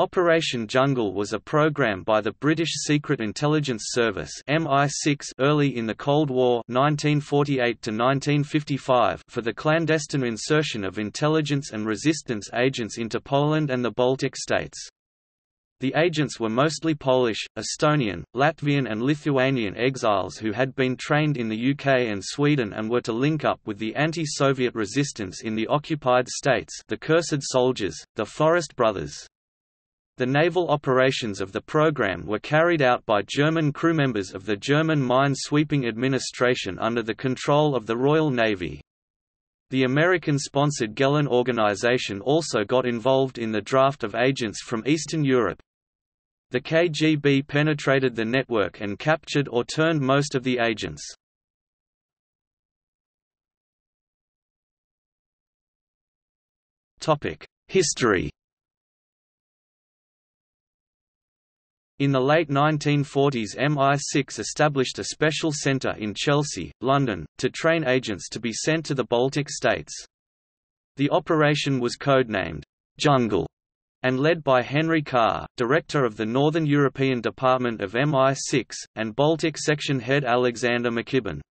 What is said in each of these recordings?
Operation Jungle was a program by the British Secret Intelligence Service MI6 early in the Cold War 1948 to 1955 for the clandestine insertion of intelligence and resistance agents into Poland and the Baltic states. The agents were mostly Polish, Estonian, Latvian and Lithuanian exiles who had been trained in the UK and Sweden and were to link up with the anti-Soviet resistance in the occupied states the Cursed Soldiers, the Forest Brothers. The naval operations of the program were carried out by German crew members of the German Mine-Sweeping Administration under the control of the Royal Navy. The American-sponsored Gehlen organization also got involved in the draft of agents from Eastern Europe. The KGB penetrated the network and captured or turned most of the agents. History In the late 1940s MI6 established a special centre in Chelsea, London, to train agents to be sent to the Baltic states. The operation was codenamed, Jungle, and led by Henry Carr, director of the Northern European Department of MI6, and Baltic section head Alexander McKibbin.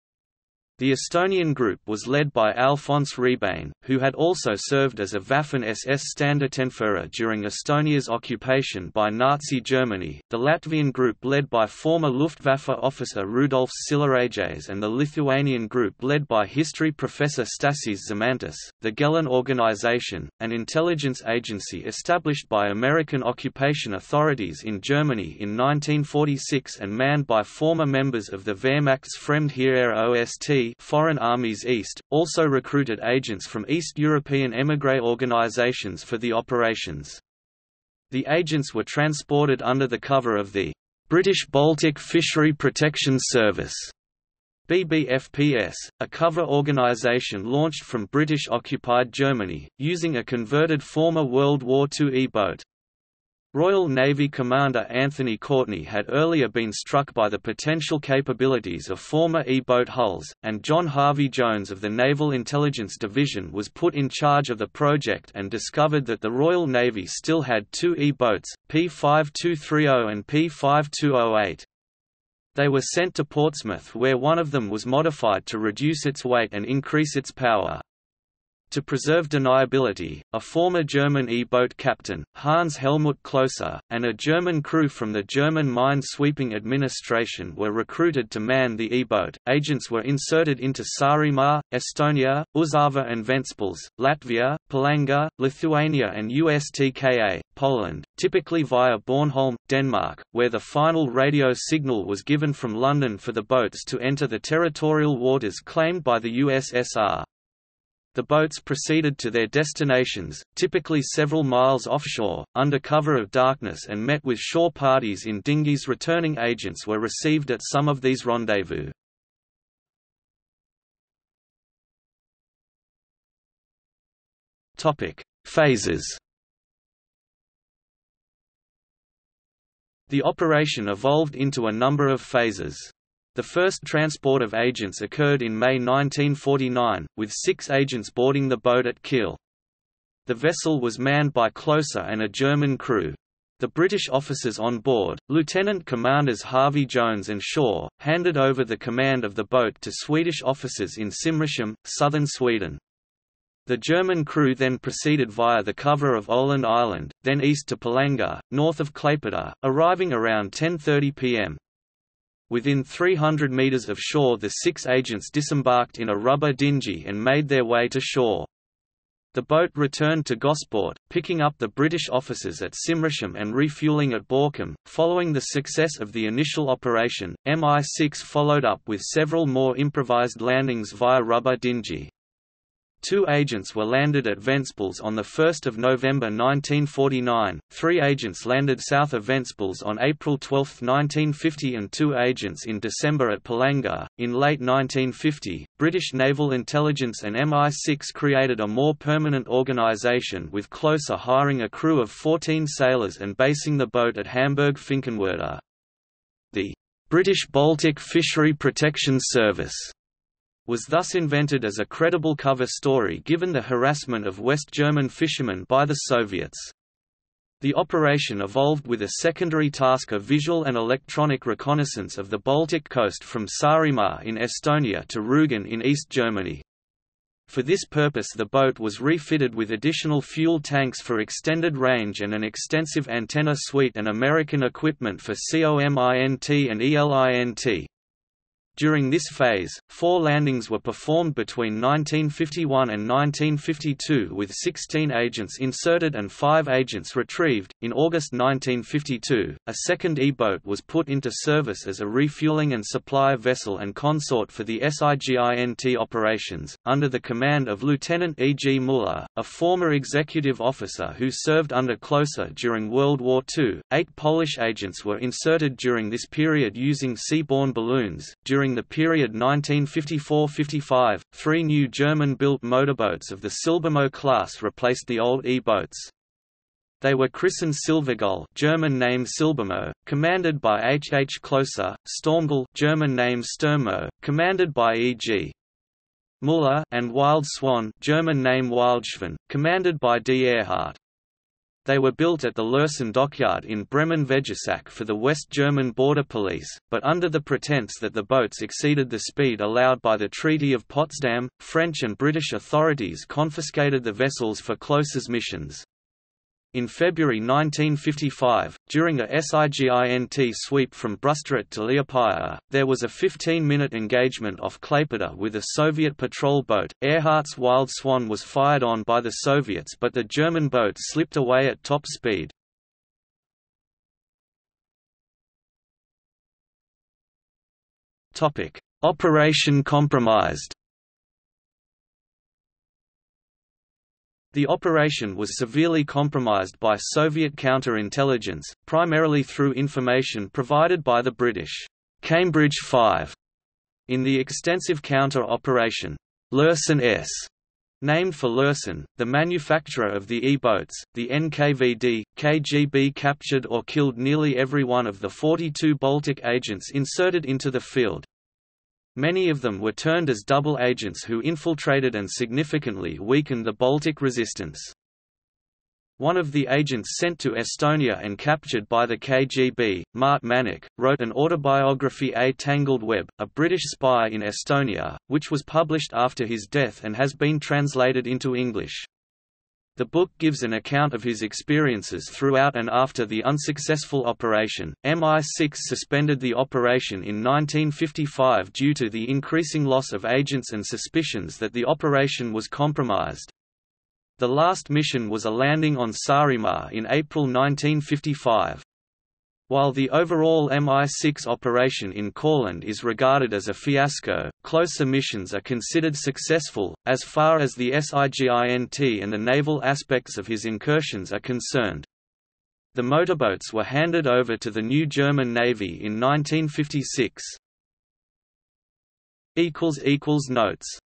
The Estonian group was led by Alfons Rebane, who had also served as a Waffen-SS Standartenführer during Estonia's occupation by Nazi Germany, the Latvian group led by former Luftwaffe officer Rudolf Silarājs and the Lithuanian group led by history professor Stasys Žymantas. The Gehlen Organization, an intelligence agency established by American occupation authorities in Germany in 1946 and manned by former members of the Wehrmacht's Fremde Heere Ost Foreign Armies East, also recruited agents from East European émigré organizations for the operations. The agents were transported under the cover of the British Baltic Fishery Protection Service BBFPS, a cover organisation launched from British-occupied Germany, using a converted former World War II E-boat. Royal Navy Commander Anthony Courtney had earlier been struck by the potential capabilities of former E-boat hulls, and John Harvey Jones of the Naval Intelligence Division was put in charge of the project and discovered that the Royal Navy still had two E-boats, P5230 and P5208. They were sent to Portsmouth where one of them was modified to reduce its weight and increase its power. To preserve deniability, a former German E-boat captain, Hans Helmut Klose, and a German crew from the German Mine Sweeping Administration were recruited to man the E-boat. Agents were inserted into Saaremaa, Estonia, Uzava and Ventspils, Latvia, Palanga, Lithuania and USTKA, Poland, typically via Bornholm, Denmark, where the final radio signal was given from London for the boats to enter the territorial waters claimed by the USSR. The boats proceeded to their destinations, typically several miles offshore, under cover of darkness and met with shore parties in dinghies returning agents were received at some of these rendezvous. Phases The operation evolved into a number of phases. The first transport of agents occurred in May 1949, with six agents boarding the boat at Kiel. The vessel was manned by Klose and a German crew. The British officers on board, Lieutenant Commanders Harvey Jones and Shaw, handed over the command of the boat to Swedish officers in Simrishamn, southern Sweden. The German crew then proceeded via the cover of Åland Island, then east to Palanga, north of Klaipeda, arriving around 10.30 pm. Within 300 metres of shore the six agents disembarked in a rubber dinghy and made their way to shore. The boat returned to Gosport, picking up the British officers at Simrishamn and refuelling at Borkum. Following the success of the initial operation, MI6 followed up with several more improvised landings via rubber dinghy. Two agents were landed at Ventspils on 1 November 1949, three agents landed south of Ventspils on April 12, 1950 and two agents in December at Palanga. In late 1950, British naval intelligence and MI6 created a more permanent organisation with Klose hiring a crew of 14 sailors and basing the boat at Hamburg-Finkenwerder. The British Baltic Fishery Protection Service was thus invented as a credible cover story given the harassment of West German fishermen by the Soviets. The operation evolved with a secondary task of visual and electronic reconnaissance of the Baltic coast from Saaremaa in Estonia to Rügen in East Germany. For this purpose the boat was refitted with additional fuel tanks for extended range and an extensive antenna suite and American equipment for COMINT and ELINT. During this phase, four landings were performed between 1951 and 1952 with 16 agents inserted and five agents retrieved. In August 1952, a second E-boat was put into service as a refueling and supply vessel and consort for the SIGINT operations, under the command of Lieutenant E. G. Muller, a former executive officer who served under Klose during World War II. Eight Polish agents were inserted during this period using seaborne balloons. During during the period 1954–55, three new German-built motorboats of the Silbermöwe class replaced the old E-boats. They were christened Silvergull German name Silbermöwe, commanded by H. H. Klose, Stormgol German name Sturmmöwe, commanded by E. G. Muller, and Wild Swan German name Wildschwan, commanded by D. Ehrhardt. They were built at the Lürssen dockyard in Bremen-Vegesack for the West German border police, but under the pretense that the boats exceeded the speed allowed by the Treaty of Potsdam, French and British authorities confiscated the vessels for Klose's missions. In February 1955, during a SIGINT sweep from Brüsterort to Liepaja, there was a 15-minute engagement off Klaipeda with a Soviet patrol boat. Ehrhardt's Wild Swan was fired on by the Soviets but the German boat slipped away at top speed. Operation compromised The operation was severely compromised by Soviet counterintelligence, primarily through information provided by the British Cambridge Five in the extensive counter-operation Lürssen S. Named for Lürssen, the manufacturer of the E-boats, the NKVD, KGB captured or killed nearly every one of the 42 Baltic agents inserted into the field. Many of them were turned as double agents who infiltrated and significantly weakened the Baltic resistance. One of the agents sent to Estonia and captured by the KGB, Mart Männik, wrote an autobiography A Tangled Web, a British spy in Estonia, which was published after his death and has been translated into English. The book gives an account of his experiences throughout and after the unsuccessful operation. MI6 suspended the operation in 1955 due to the increasing loss of agents and suspicions that the operation was compromised. The last mission was a landing on Saaremaa in April 1955. While the overall MI6 operation in Courland is regarded as a fiasco, closer missions are considered successful, as far as the SIGINT and the naval aspects of his incursions are concerned. The motorboats were handed over to the new German Navy in 1956. Notes